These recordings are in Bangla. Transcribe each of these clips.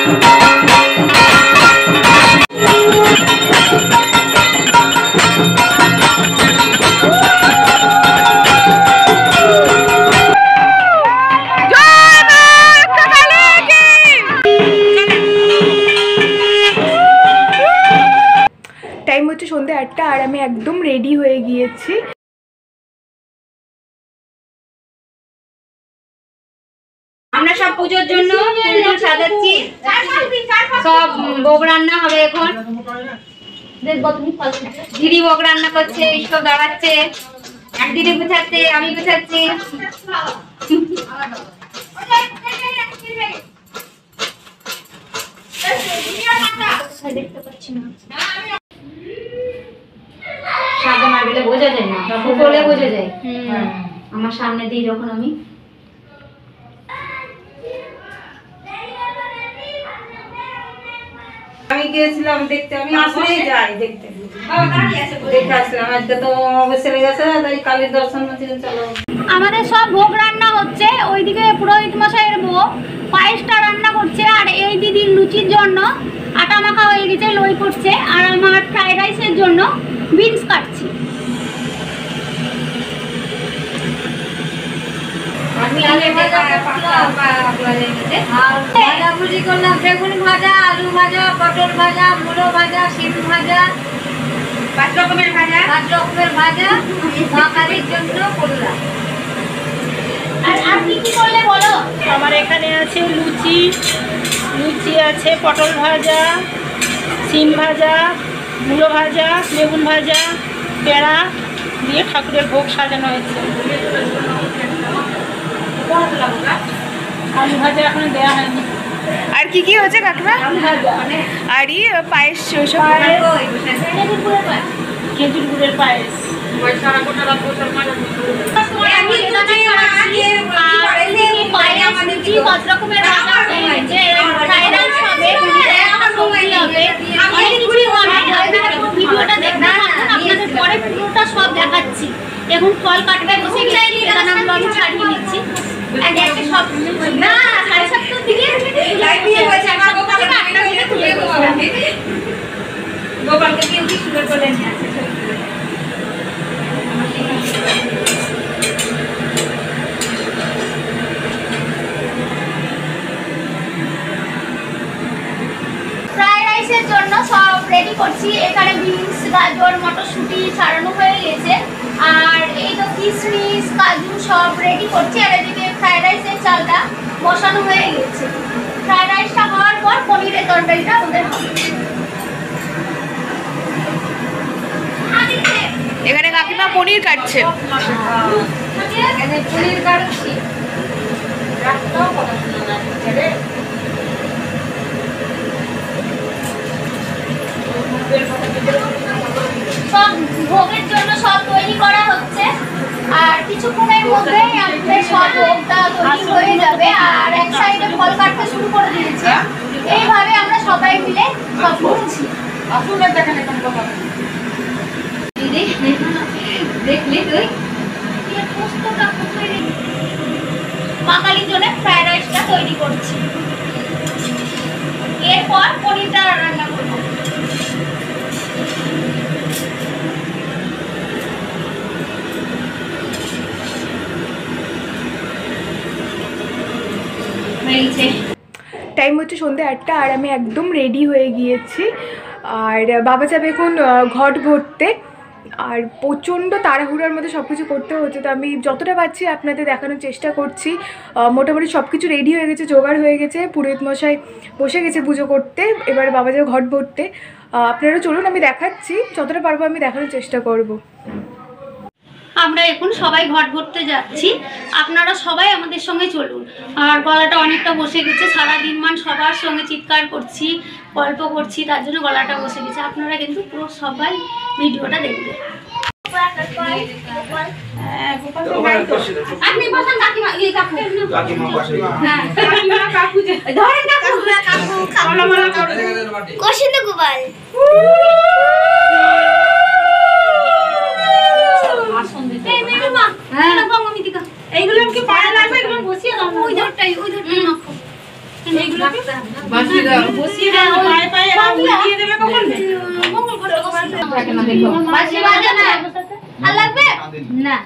টাইম আমরা সব পুজোর জন্য ফুল সাজাচ্ছি। সব ভোগ রান্না হবে এখন। দিদি ভোগ রান্না করছে এইসব দাঁড়াচ্ছে। এক দিদি গুছাচ্ছে আমি গুছাচ্ছি। দেখতে পাচ্ছি না সাদা মার্বেলে বোঝা যায় না। বোঝা যায়। আমার সামনে দিয়ে যখন আমি। আমি গিয়েছিলাম দেখতে আমি আসলেই যাই দেখতে। দেখে আসলাম আজকে তো অবশ্যই গেছে তাই কালীর দর্শন হচ্ছে চলো। আমাদের সব ভোগ রান্না হচ্ছে ওইদিকে পুরোহিত মশাইয়ের বউ পায়েসটা রান্না করছে আর এই দিদির লুচির জন্য আটা মাখা হয়ে গেছে লই করছে আর আমার ফ্রাইড রাইসের জন্য বিনস কাটছি। আমি আগে ভাজা ভাজাভুজি করলাম বেগুন ভাজা আলু ভাজা পটল ভাজা মূলো ভাজা শিম ভাজা পাঁচ রকমের ভাজা। পাঁচ রকমের ভাজা মা জন্য করলাম। আর আপনি কি করলে বলো? আমার এখানে আছে লুচি লুচি আছে পটল ভাজা সিম ভাজা মূলো ভাজা বেগুন ভাজা পেড়া দিয়ে ঠাকুরের ভোগ সাজানো হয়েছে আলু ভাজা এখনও দেওয়া হয়নি আর কি কি হচ্ছে কাকিমা? আর ই পায়েস ওসব খেজুর গুড়ের পায়েস। আমি এখানে খাচ্ছি, আর ওইদিকে পায়েস, লুচি, পাঁচ রকমের রান্না হয়ে গেছে। ফ্রাইড রাইস হবে, একটা সবজি হবে, অনেক কিছুই হবে। আপনারা পুরো ভিডিওটা দেখতে থাকুন, আপনাদের পরে পুরোটা সব দেখাচ্ছি এখন ফল কাটতে বসে গেছি এখানে আমরা আমি ছাড়িয়ে নিচ্ছি এক একটা সব না সাড়ে সাতটার দিকে সাড়ে সাতটা থেকে আটটার দিকে খুলে বসবে। গোপালকে দিয়ে কি সুন্দর করে নিয়ে আসছে ফ্রাইড রাইসের জন্য সব রেডি করছি। এখানে বিনস গাজর মটরশুঁটি ছাড়ানো হয়ে গেছে। আর এই তো কিশমিশ কাজু সব রেডি করছি। আর এদিকে ফ্রাইড রাইসের চালটা বসানো হয়ে গেছে। ফ্রাইড রাইসটা হওয়ার পর পনিরের তরকারিটা ওদের হবে। এখানে কাকিমা পনির কাটছে। পনির কাটছি। সব ভোগের জন্য সব তৈরি করা হচ্ছে। আর কিছুক্ষণের মধ্যেই আমাদের সব ভোগটা তৈরি হয়ে যাবে। আর এক সাইডে ফল কাটতে শুরু করে দিয়েছে। এইভাবে আমরা সবাই মিলে সব করছি। দেখলি তুই? মা কালীর জন্য ফ্রাইড রাইসটা তৈরি করছি। এরপর পনিরটা রান্না টাইম হচ্ছে সন্ধ্যে আটটা আর আমি একদম রেডি হয়ে গিয়েছি। আর বাবা যাবে এখন ঘট ভরতে আর প্রচণ্ড তাড়াহুড়োর মধ্যে সব কিছু করতে হচ্ছে। তো আমি যতটা পারছি আপনাদের দেখানোর চেষ্টা করছি। মোটামুটি সব কিছু রেডি হয়ে গেছে, জোগাড় হয়ে গেছে। পুরোহিত মশাই বসে গেছে পুজো করতে। এবার বাবা যাবে ঘট ভরতে আপনারা চলুন, আমি দেখাচ্ছি। যতটা পারব আমি দেখানোর চেষ্টা করব। আমরা এখন সবাই ঘট ভরতে যাচ্ছি। আপনারা সবাই আমাদের সঙ্গে চলুন। আর গলাটা অনেকটা বসে গেছে সারা দিন মান সবার সঙ্গে চিৎকার করছি গল্প করছি তার জন্য গলাটা বসে গেছে। আপনারা কিন্তু পুরো সবাই ভিডিওটা দেখবেন। আপনি বসেন কাকিমা কাকু। হ্যাঁ কাকিমা কাকু যে ধরেন কাকু। কাকু কাকু গোপাল। এই মেরুমা হ্যাঁ। বঙ্গমিতিকা এইগুলো কি পায়ে লাগবে। এগুলো বসিয়ে দাও। ওই ধরটাই ওই ধরটাই মাখো। বসিয়ে দাও। পায়ে পায়ে এরা দেবে কখন? বাঁশি বাজে না আর লাগবে? না।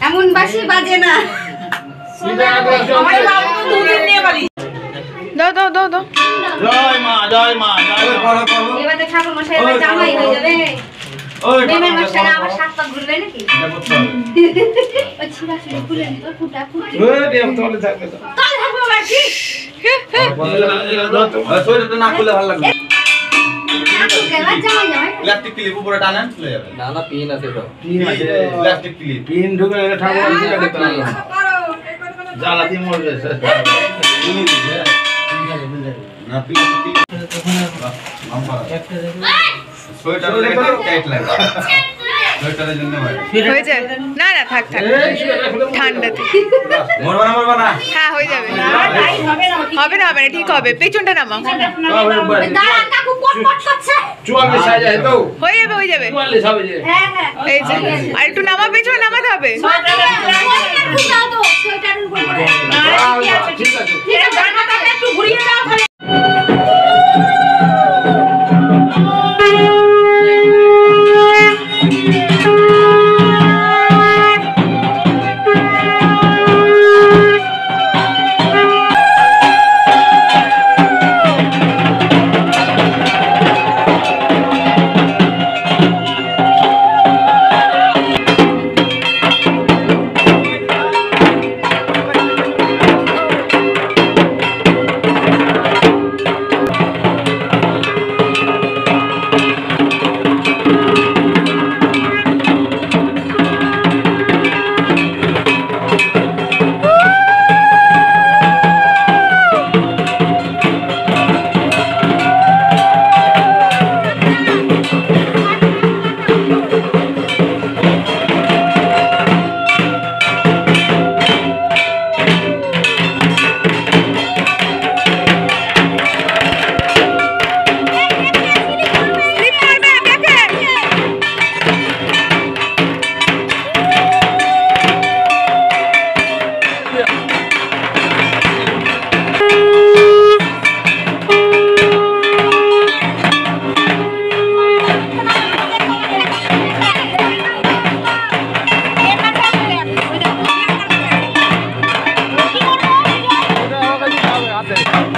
এমন বাসি বাজে না। আমার বাবু তো দুদিন নিয়ে বাড়ি। দাও দাও দাও দাও। জয় মা জয় মা জয় মা। এবার ঠাকুর মশাই এবার জামাই হয়ে যাবে। ওই আবার সাত পা ঘুরবে নাকি এটা করতে হবে ওই ছিড়া ছিড়ি খুলে নিতে ফুটা ফুটি ওই দেব তলে থাকবে তো তাহলে থাকব বাকি ওই না খুলে ভালো লাগবে ইলেকট্রিক ক্লিপ উপরে টানেন খুলে যাবে না না পিন আছে তো পিন আছে ইলেকট্রিক ক্লিপ পিন ঢুকে গেলে ঠাকুর দিকে দেখতে পারলাম জ্বালাতি মরবে না পিন হয় হয়ে না না থাক থাক ঠান্ডাতে মরবা না মরবা না হ্যাঁ হয়ে যাবে হবে না হবে না ঠিক হবে পেছনটা নামাও তো হয়ে যাবে হয়ে যাবে হ্যাঁ হ্যাঁ এই যে আর একটু নামা পেছনে নামাতে হবে ঠিক আছে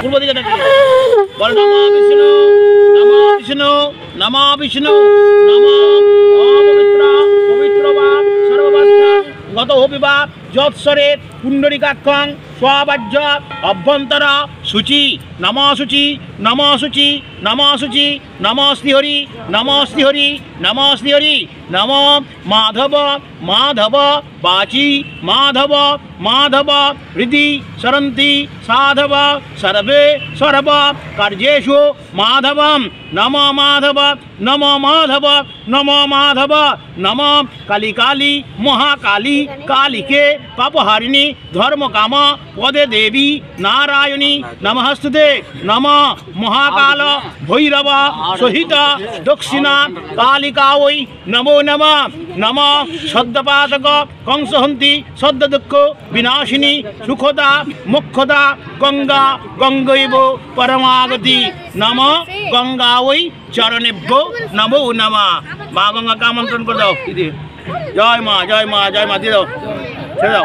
পূর্ব দিকে দেখে বল, নম বিষ্ণু নম বিষ্ণু নম বিষ্ণু, নম গত হবিবা যৎসরে পুণ্ডরিকাক্ষং, স্বাবাজ্য, অভ্যন্তর, সূচি, নম সূচি नमो शुचि नमो शुचि नमास्ति हरि नमास्ति हरि नमो श्रीहरि नम माधव माधव बाची माधव माधव, हृदि सरती साधव, सर्वे, सर्व कार्येशु माधव नम माधव नम माधव नम माधव, नमो कालिकाली, महाकाली, कालिके, पापहारिणी धर्म काम पदे देवी, नारायणी नमस्ते नम। মহাকাল ভৈরব সহিত দক্ষিণা কালিকা ওই নমো নম। নম সদ্যপাতক কংসহন্তি সদ্য দুঃখ বিনাশিনী সুখদা মুখ্যদা গঙ্গা গঙ্গৈব পরমাগতি। নম গঙ্গা ওই চরণেভ্য নমো নম। মা গঙ্গাকে আমন্ত্রণ করে দাও। জয় মা জয় মা জয় মা, দিয়ে দাও। দাও।